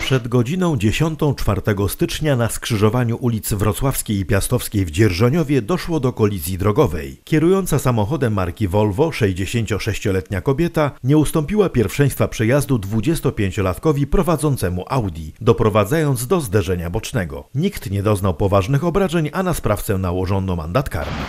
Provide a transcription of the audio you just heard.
Przed godziną 10 4 stycznia na skrzyżowaniu ulic Wrocławskiej i Piastowskiej w Dzierżoniowie doszło do kolizji drogowej. Kierująca samochodem marki Volvo 66-letnia kobieta nie ustąpiła pierwszeństwa przejazdu 25-latkowi prowadzącemu Audi, doprowadzając do zderzenia bocznego. Nikt nie doznał poważnych obrażeń, a na sprawcę nałożono mandat karny.